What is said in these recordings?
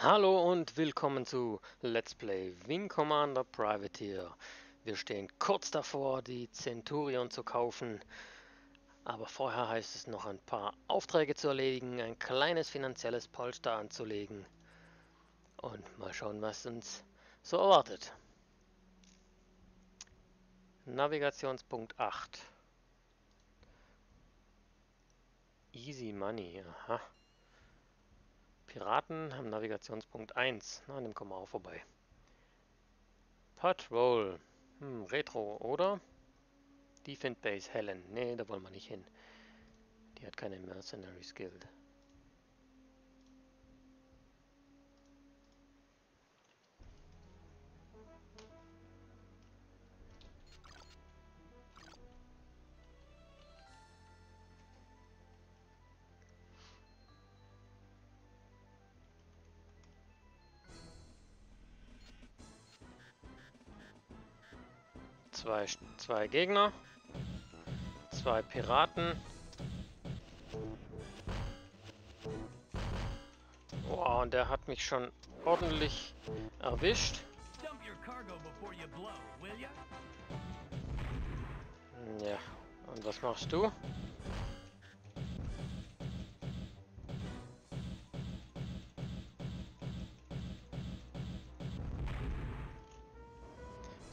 Hallo und willkommen zu Let's Play Wing Commander Privateer. Wir stehen kurz davor, die Centurion zu kaufen. Aber vorher heißt es noch ein paar Aufträge zu erledigen, ein kleines finanzielles Polster anzulegen. Und mal schauen, was uns so erwartet. Navigationspunkt 8. Easy Money, aha. Piraten haben Navigationspunkt 1. Na, an dem kommen wir auch vorbei. Patrol. Hm, Retro, oder? Defend Base Helen. Nee, da wollen wir nicht hin. Die hat keine Mercenaries Guild. Zwei, zwei Gegner. Zwei Piraten. Wow, und der hat mich schon ordentlich erwischt. Ja, und was machst du?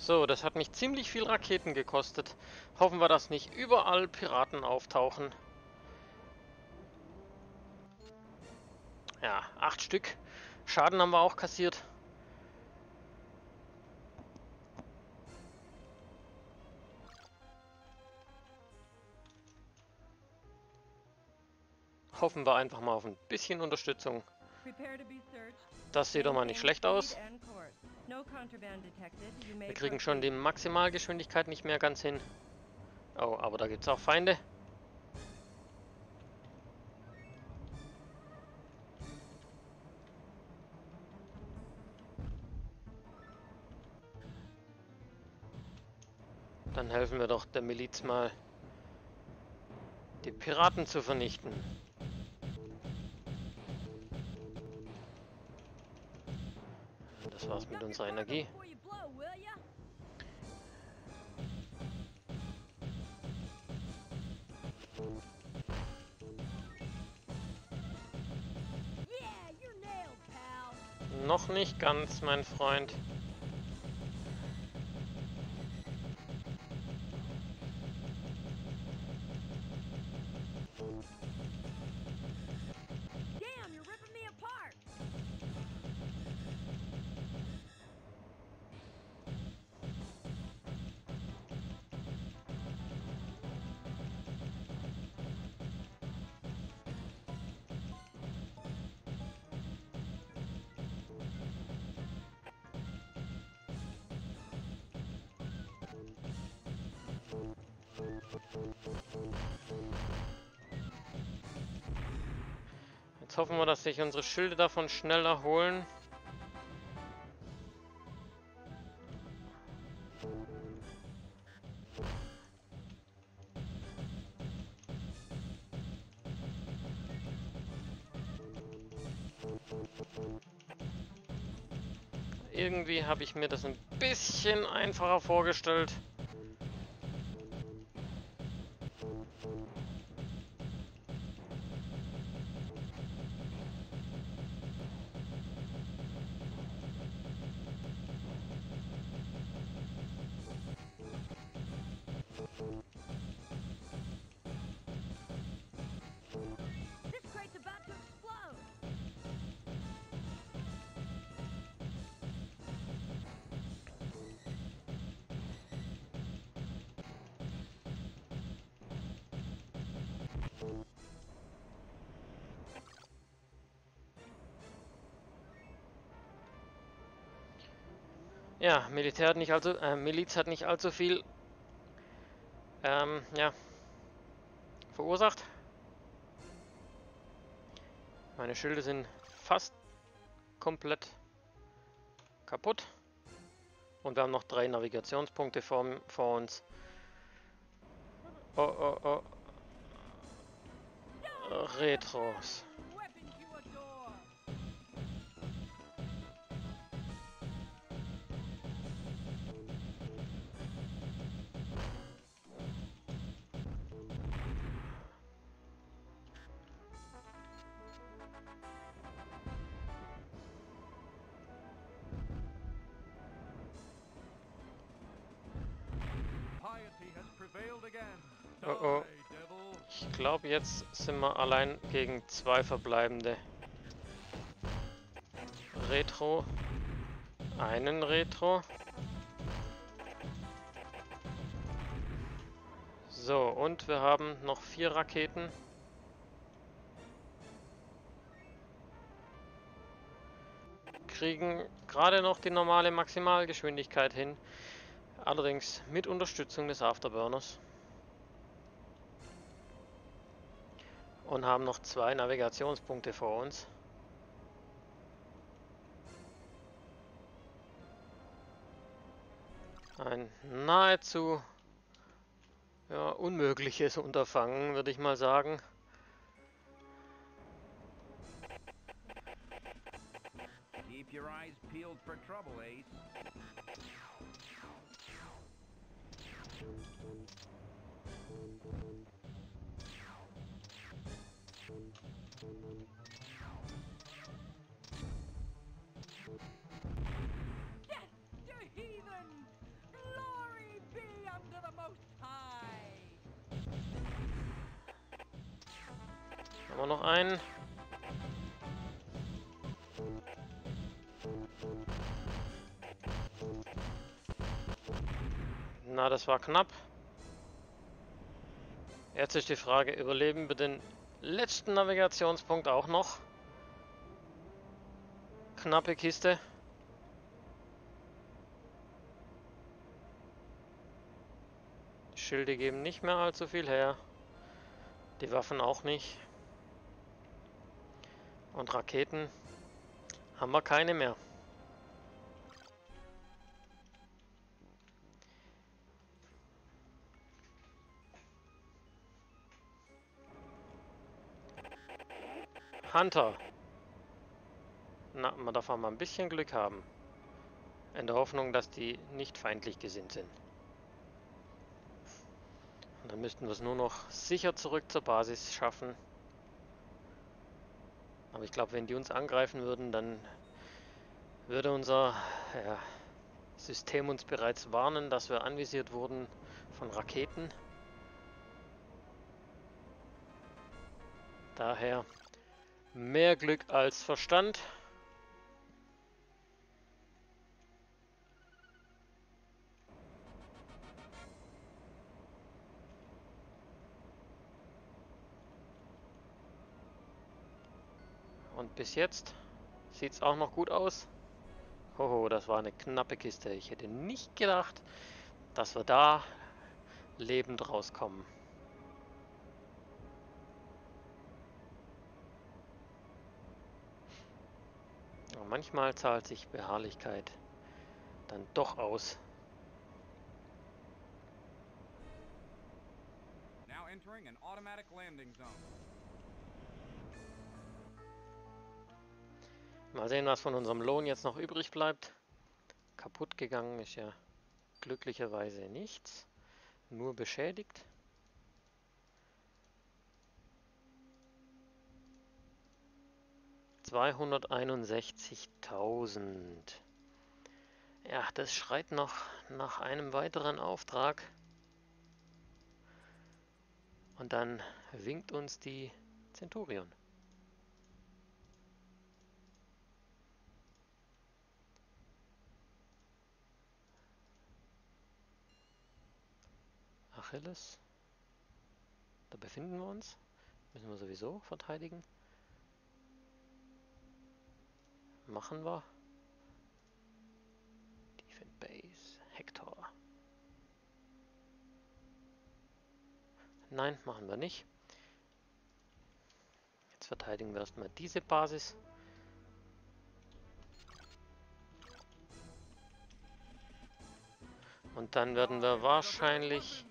So, das hat mich ziemlich viel Raketen gekostet. Hoffen wir, dass nicht überall Piraten auftauchen. Ja, acht Stück. Schaden haben wir auch kassiert. Hoffen wir einfach mal auf ein bisschen Unterstützung. Das sieht doch mal nicht schlecht aus. Wir kriegen schon die Maximalgeschwindigkeit nicht mehr ganz hin. Oh, aber da gibt es auch Feinde. Dann helfen wir doch der Miliz mal, die Piraten zu vernichten. Das war's mit unserer Energie. Noch nicht ganz, mein Freund. Jetzt hoffen wir, dass sich unsere Schilde davon schnell erholen. Irgendwie habe ich mir das ein bisschen einfacher vorgestellt. Ja, Militär hat nicht allzu, äh, Miliz hat nicht allzu viel, ähm, ja, verursacht. Meine Schilde sind fast komplett kaputt. Und wir haben noch drei Navigationspunkte vor, vor uns. Oh, oh, oh. Retros. Oh oh. Ich glaube, jetzt sind wir allein gegen zwei verbleibende. Retro. Einen Retro. So, und wir haben noch vier Raketen. Kriegen gerade noch die normale Maximalgeschwindigkeit hin. Allerdings mit Unterstützung des Afterburners. Und haben noch zwei Navigationspunkte vor uns. Ein nahezu ja, unmögliches Unterfangen, würde ich mal sagen. Keep your eyes peeled for trouble, Ace. Wir noch einen? Na, das war knapp. Jetzt ist die Frage, überleben wir den letzten Navigationspunkt auch noch? Knappe Kiste. Die Schilde geben nicht mehr allzu viel her. Die Waffen auch nicht. Und Raketen haben wir keine mehr. Hunter. Na, man darf auch mal ein bisschen Glück haben. In der Hoffnung, dass die nicht feindlich gesinnt sind. Und dann müssten wir es nur noch sicher zurück zur Basis schaffen. Aber ich glaube, wenn die uns angreifen würden, dann würde unser ja, System uns bereits warnen, dass wir anvisiert wurden von Raketen. Daher mehr Glück als Verstand. Und bis jetzt sieht es auch noch gut aus. Hoho, das war eine knappe Kiste. Ich hätte nicht gedacht, dass wir da lebend rauskommen. Aber manchmal zahlt sich Beharrlichkeit dann doch aus. Now entering an automatic landing zone. Mal sehen, was von unserem Lohn jetzt noch übrig bleibt. Kaputt gegangen ist ja glücklicherweise nichts. Nur beschädigt. Zweihunderteinundsechzigtausend. Ja, das schreit noch nach einem weiteren Auftrag. Und dann winkt uns die Centurion. Achilles. Da befinden wir uns. Müssen wir sowieso verteidigen. Machen wir. Defend Base. Hector. Nein, machen wir nicht. Jetzt verteidigen wir erstmal diese Basis. Und dann werden wir wahrscheinlich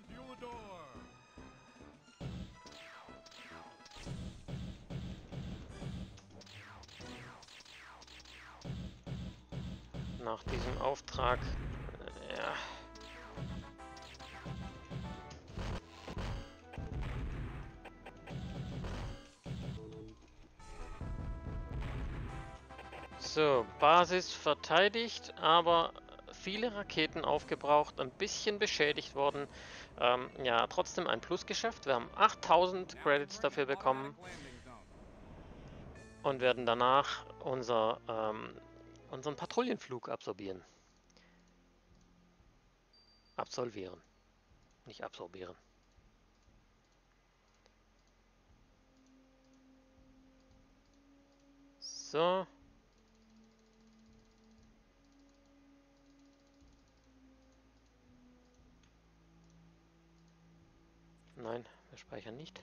nach diesem Auftrag. Äh, ja. So, Basis verteidigt, aber viele Raketen aufgebraucht, ein bisschen beschädigt worden. Ähm, ja, trotzdem ein Plusgeschäft. Wir haben 8000 Credits dafür bekommen und werden danach unser, ähm, unseren Patrouillenflug absorbieren. Absolvieren. Nicht absorbieren. So. Nein, wir speichern nicht.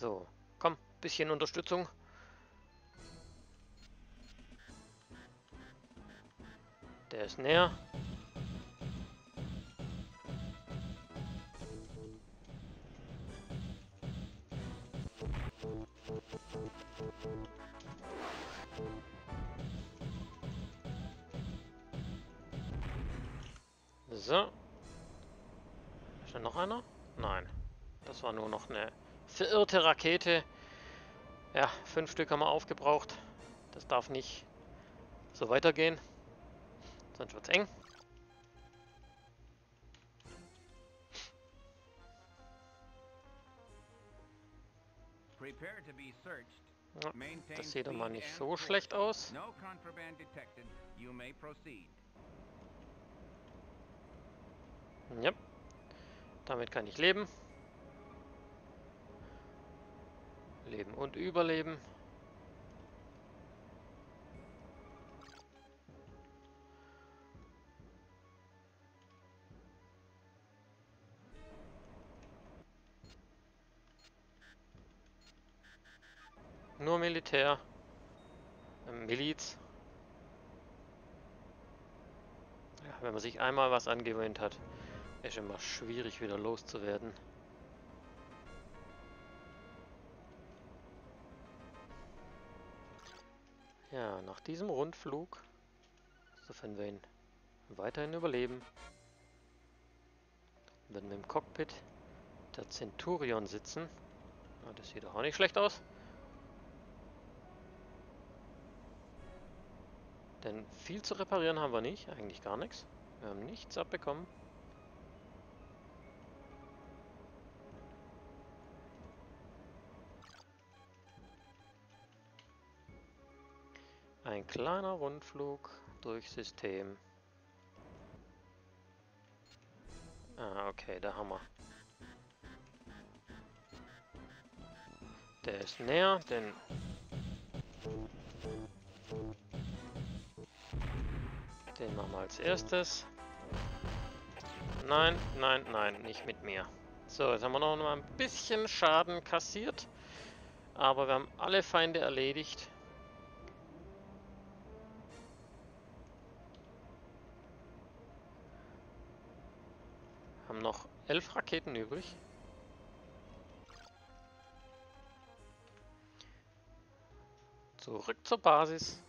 So, komm, bisschen Unterstützung. Der ist näher. So. Ist da noch einer? Nein. Das war nur noch eine verirrte Rakete. Ja, fünf Stück haben wir aufgebraucht. Das darf nicht so weitergehen. Sonst wird's eng. Ja, das sieht doch mal nicht so schlecht aus. Ja, damit kann ich leben. Leben und überleben. Nur Militär. Ähm, Miliz. Ja, wenn man sich einmal was angewöhnt hat, ist immer schwierig wieder loszuwerden. Ja, nach diesem Rundflug, sofern wir ihn weiterhin überleben, werden wir im Cockpit der Centurion sitzen. Ja, das sieht auch nicht schlecht aus. Denn viel zu reparieren haben wir nicht, eigentlich gar nichts. Wir haben nichts abbekommen. Ein kleiner Rundflug durch System. Ah, okay, da haben wir. Der ist näher, denn Den machen wir als erstes. Nein, nein, nein, nicht mit mir. So, jetzt haben wir noch mal ein bisschen Schaden kassiert. Aber wir haben alle Feinde erledigt. Noch elf Raketen übrig. Zurück zur Basis.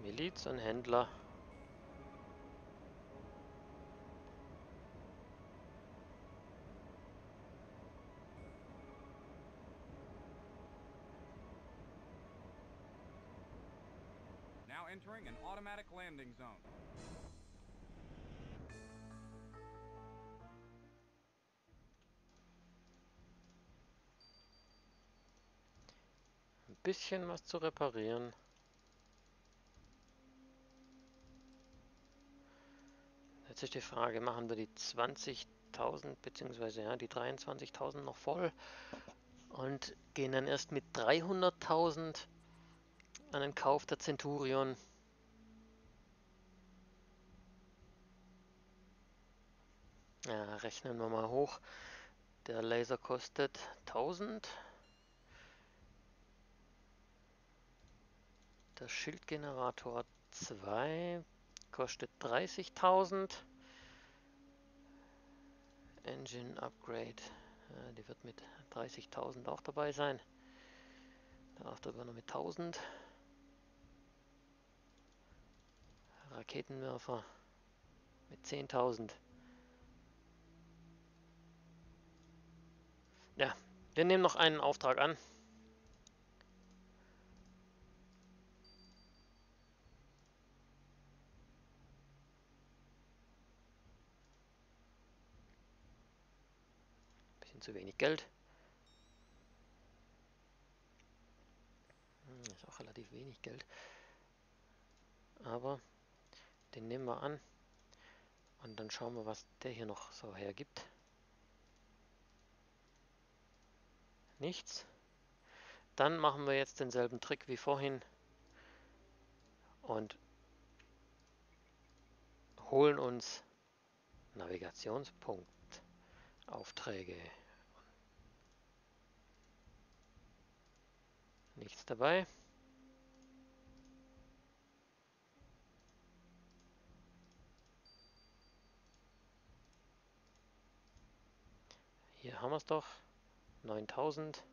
Miliz und Händler. Entering an automatic landing zone. Ein bisschen was zu reparieren. Jetzt ist die Frage, machen wir die 20.000 bzw. Ja, die 23.000 noch voll und gehen dann erst mit 300.000 an den Kauf der Centurion. Ja, rechnen wir mal hoch. Der Laser kostet 1000. Der Schildgenerator 2 kostet 30.000. Engine Upgrade, äh, die wird mit 30.000 auch dabei sein. Der noch mit 1000. Raketenwerfer mit 10.000. Ja, wir nehmen noch einen Auftrag an. Bisschen zu wenig Geld. Hm, Ist auch relativ wenig Geld. Aber den nehmen wir an. Und dann schauen wir, was der hier noch so hergibt. Nichts. Dann machen wir jetzt denselben Trick wie vorhin und holen uns Navigationspunktaufträge. Nichts dabei. Hier haben wir es doch. 9000.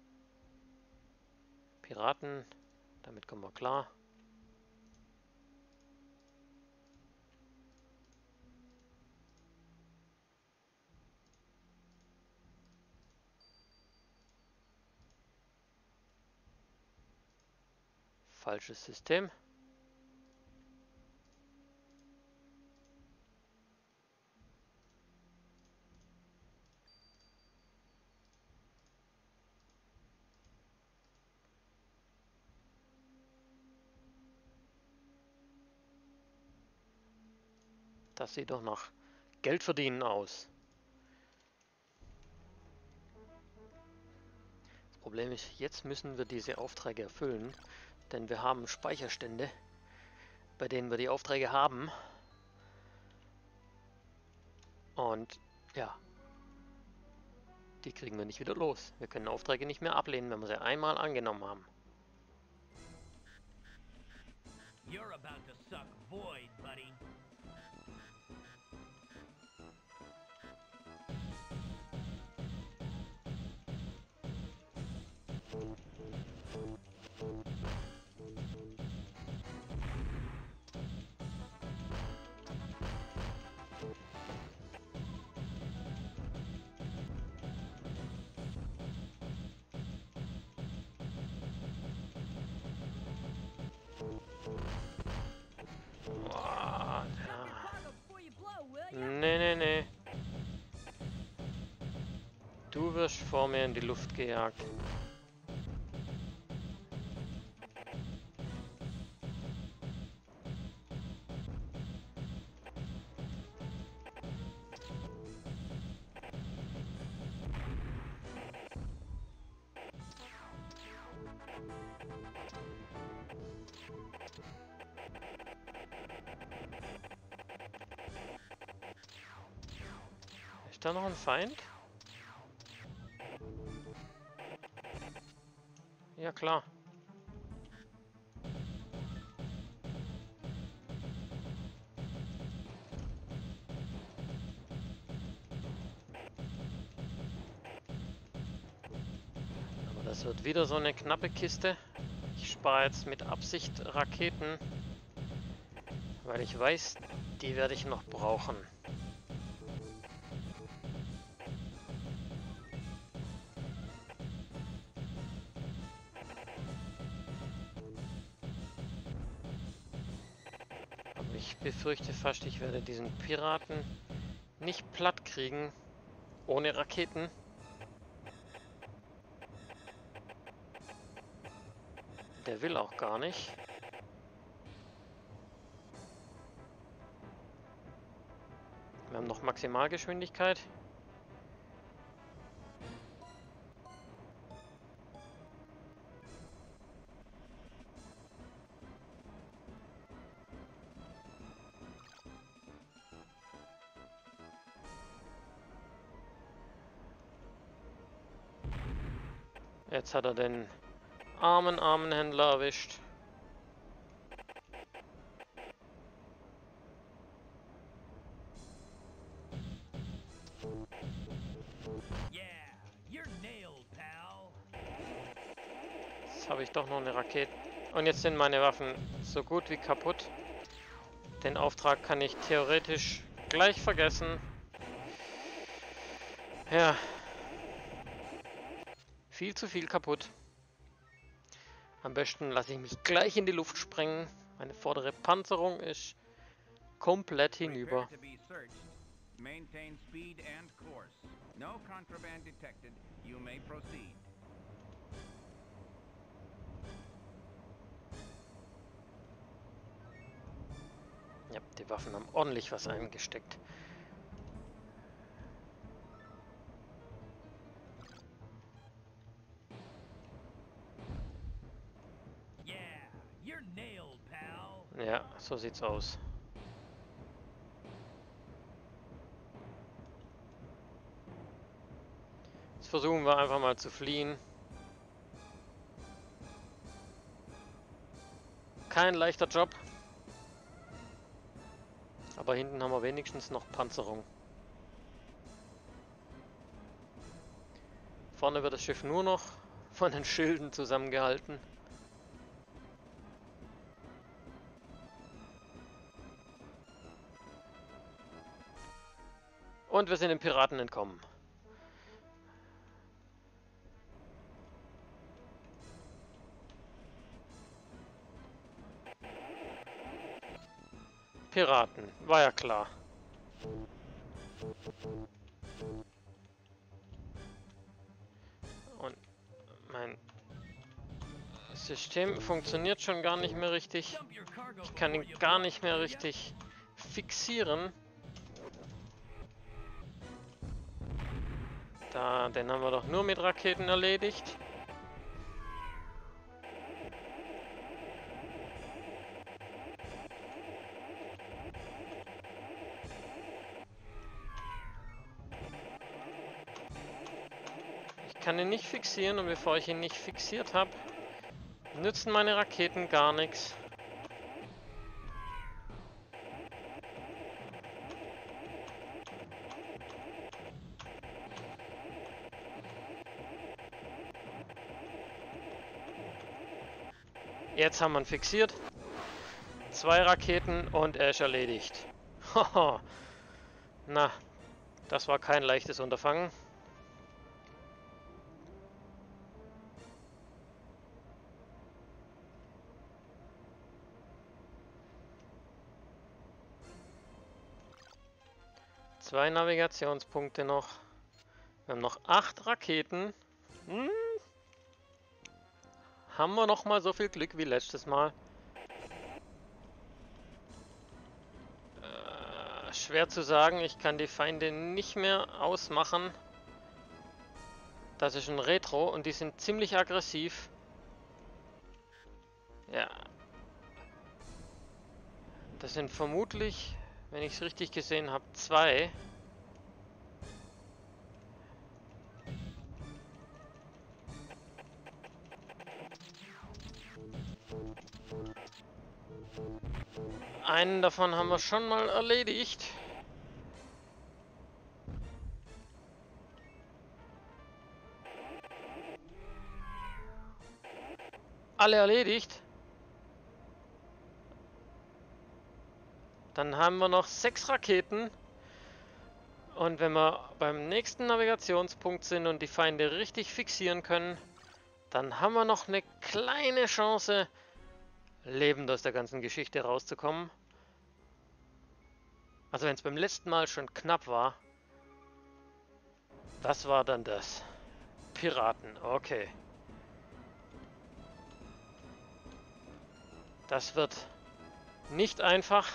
Piraten. Damit kommen wir klar. Falsches System. Das sieht doch nach Geld verdienen aus. Das Problem ist, jetzt müssen wir diese Aufträge erfüllen, denn wir haben Speicherstände, bei denen wir die Aufträge haben. Und ja, die kriegen wir nicht wieder los. Wir können Aufträge nicht mehr ablehnen, wenn wir sie einmal angenommen haben. You're about to Nee. Du wirst vor mir in die Luft gejagt. Ist da noch ein Feind? Ja, klar. Aber das wird wieder so eine knappe Kiste. Ich spare jetzt mit Absicht Raketen, weil ich weiß, die werde ich noch brauchen. Ich befürchte fast, ich werde diesen Piraten nicht platt kriegen ohne Raketen. Der will auch gar nicht. Wir haben noch Maximalgeschwindigkeit. Jetzt hat er den armen, armen Händler erwischt. Jetzt habe ich doch noch eine Rakete. Und jetzt sind meine Waffen so gut wie kaputt. Den Auftrag kann ich theoretisch gleich vergessen. Ja. Viel zu viel kaputt. Am besten lasse ich mich gleich in die Luft sprengen. Meine vordere Panzerung ist komplett hinüber. Ja, die Waffen haben ordentlich was eingesteckt. So sieht's aus. Jetzt versuchen wir einfach mal zu fliehen. Kein leichter Job. Aber hinten haben wir wenigstens noch Panzerung. Vorne wird das Schiff nur noch von den Schilden zusammengehalten. Und wir sind den Piraten entkommen. Piraten, war ja klar. Und mein System funktioniert schon gar nicht mehr richtig. Ich kann ihn gar nicht mehr richtig fixieren. Da, den haben wir doch nur mit Raketen erledigt. Ich kann ihn nicht fixieren und bevor ich ihn nicht fixiert habe, nützen meine Raketen gar nichts. Jetzt haben wir ihn fixiert. Zwei Raketen und er ist erledigt. Na, das war kein leichtes Unterfangen. Zwei Navigationspunkte noch. Wir haben noch acht Raketen. Hm. Haben wir noch mal so viel Glück wie letztes Mal? Äh, schwer zu sagen. Ich kann die Feinde nicht mehr ausmachen. Das ist ein Retro und die sind ziemlich aggressiv. Ja. Das sind vermutlich, wenn ich es richtig gesehen habe, zwei. Einen davon haben wir schon mal erledigt. Alle erledigt. Dann haben wir noch sechs Raketen. Und wenn wir beim nächsten Navigationspunkt sind und die Feinde richtig fixieren können, dann haben wir noch eine kleine Chance, lebend aus der ganzen Geschichte rauszukommen. Also wenn es beim letzten Mal schon knapp war, das war dann das. Piraten, okay. Das wird nicht einfach.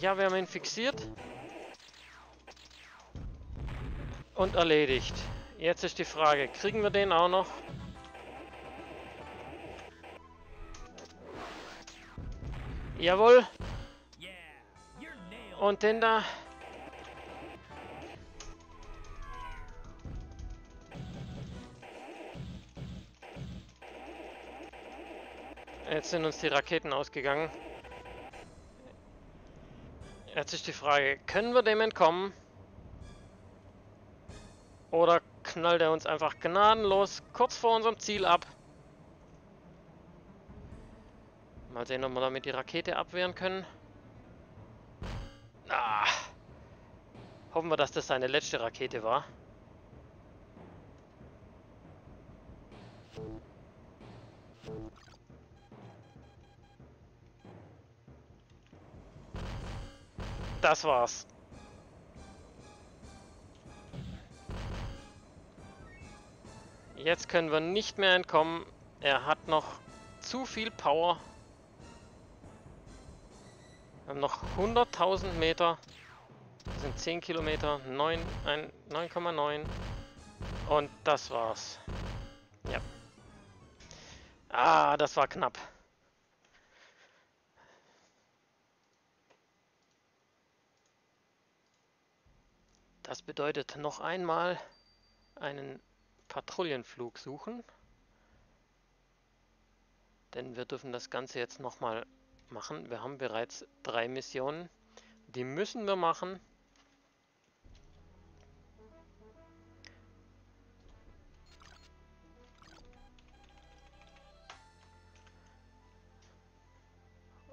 Ja, wir haben ihn fixiert. Und erledigt. Jetzt ist die Frage, kriegen wir den auch noch? Jawohl. Und den da. Jetzt sind uns die Raketen ausgegangen. Jetzt ist die Frage, können wir dem entkommen? Oder knallt er uns einfach gnadenlos kurz vor unserem Ziel ab? Mal sehen, ob wir damit die Rakete abwehren können. Ah. Hoffen wir, dass das seine letzte Rakete war. Das war's. Jetzt können wir nicht mehr entkommen. Er hat noch zu viel Power. Wir haben noch 100.000 Meter. Das sind 10 Kilometer. 9,9. Und das war's. Ja. Ah, das war knapp. Das bedeutet noch einmal einen Patrouillenflug suchen. Denn wir dürfen das Ganze jetzt nochmal machen. Wir haben bereits drei Missionen. Die müssen wir machen.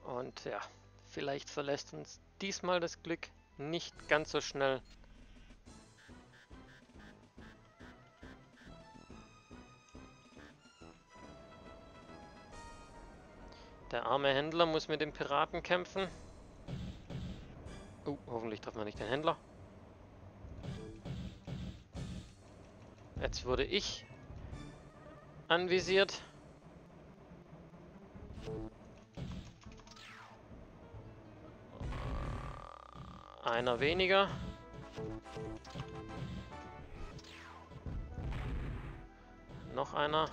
Und ja, vielleicht verlässt uns diesmal das Glück nicht ganz so schnell. Der arme Händler muss mit dem Piraten kämpfen. Oh, hoffentlich treffen wir nicht den Händler. Jetzt wurde ich anvisiert. Einer weniger. Noch einer.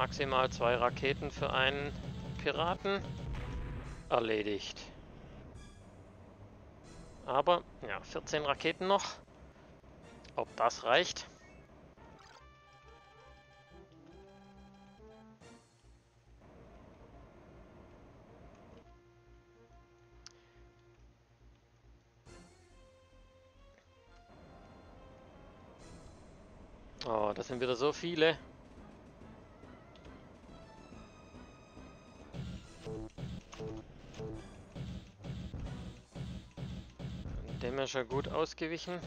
Maximal zwei Raketen für einen Piraten. Erledigt. Aber, ja, 14 Raketen noch. Ob das reicht? Oh, das sind wieder so viele. Dem ist schon gut ausgewichen.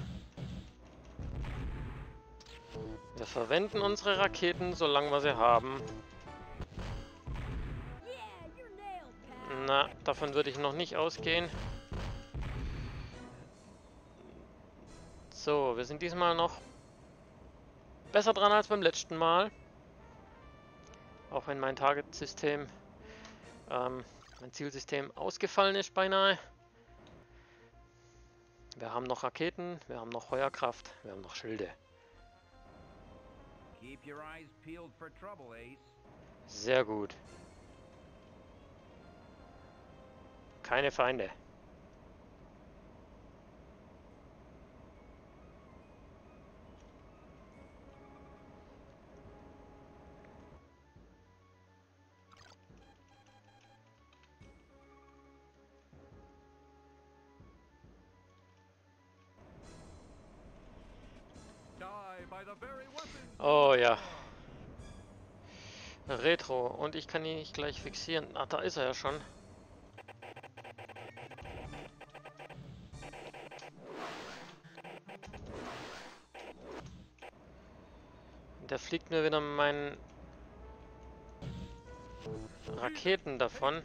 Wir verwenden unsere Raketen, solange wir sie haben. Na, davon würde ich noch nicht ausgehen. So, wir sind diesmal noch besser dran als beim letzten Mal. Auch wenn mein Target-System, ähm, mein Zielsystem ausgefallen ist beinahe. Wir haben noch Raketen, wir haben noch Feuerkraft, wir haben noch Schilde. Sehr gut. Keine Feinde. Oh ja. Retro. Und ich kann ihn nicht gleich fixieren. Ach, da ist er ja schon. Der fliegt mir wieder meinen Raketen davon.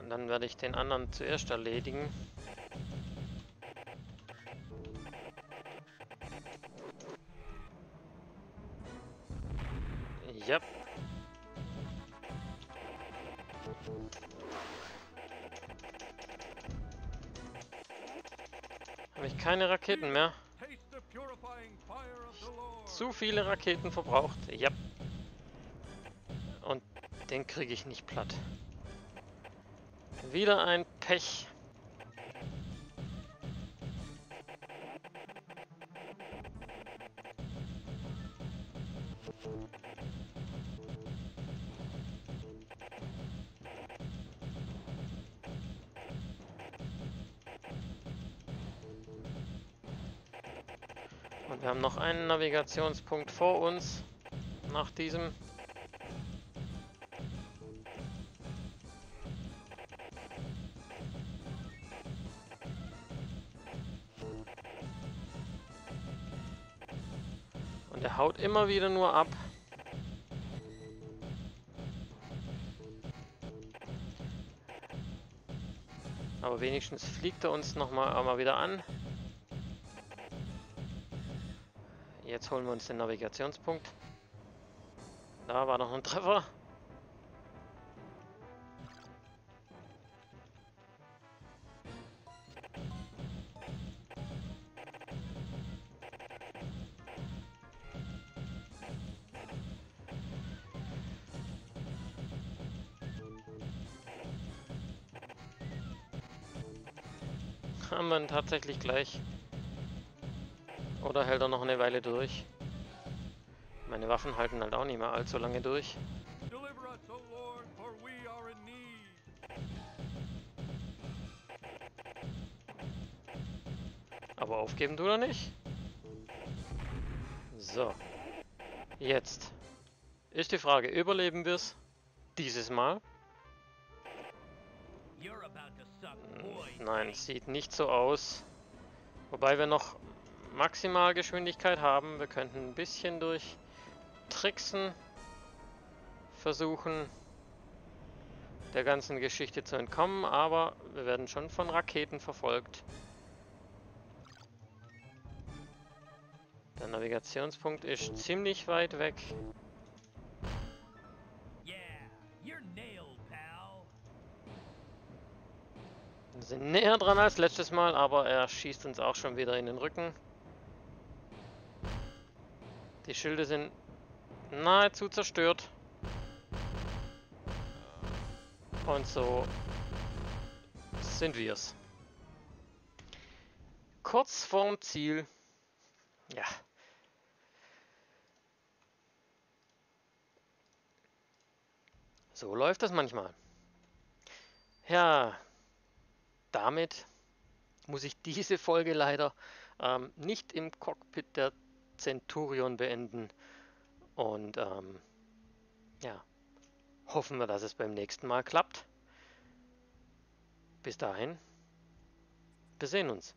Und dann werde ich den anderen zuerst erledigen. Keine Raketen mehr? Zu viele Raketen verbraucht. Yep. Und den kriege ich nicht platt. Wieder ein Pech. Noch einen Navigationspunkt vor uns. Nach diesem. Und er haut immer wieder nur ab. Aber wenigstens fliegt er uns nochmal mal wieder an. Jetzt holen wir uns den Navigationspunkt. Da war noch ein Treffer. Haben wir ihn tatsächlich gleich. Oder hält er noch eine Weile durch? Meine Waffen halten halt auch nicht mehr allzu lange durch. Aber aufgeben tut er nicht. So. Jetzt. Ist die Frage, überleben wir es dieses Mal? Nein, sieht nicht so aus. Wobei wir noch Maximalgeschwindigkeit haben. Wir könnten ein bisschen durch Tricksen versuchen, der ganzen Geschichte zu entkommen, aber wir werden schon von Raketen verfolgt. Der Navigationspunkt ist ziemlich weit weg. Wir sind näher dran als letztes Mal, aber er schießt uns auch schon wieder in den Rücken. Die Schilde sind nahezu zerstört. Und so sind wir's. Kurz vorm Ziel. Ja. So läuft das manchmal. Ja, damit muss ich diese Folge leider ähm, nicht im Cockpit der Centurion beenden. Und ähm, ja, hoffen wir, dass es beim nächsten Mal klappt. Bis dahin, wir sehen uns.